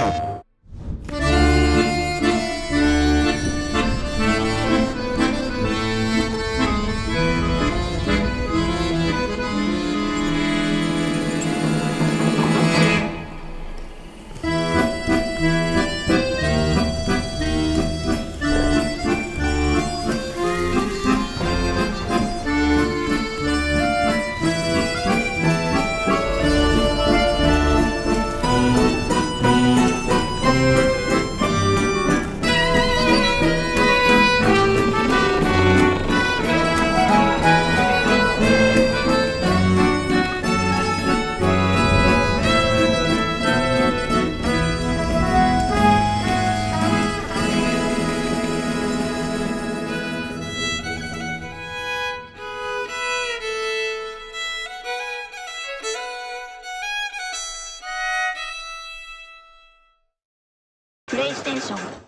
Oh. ステーション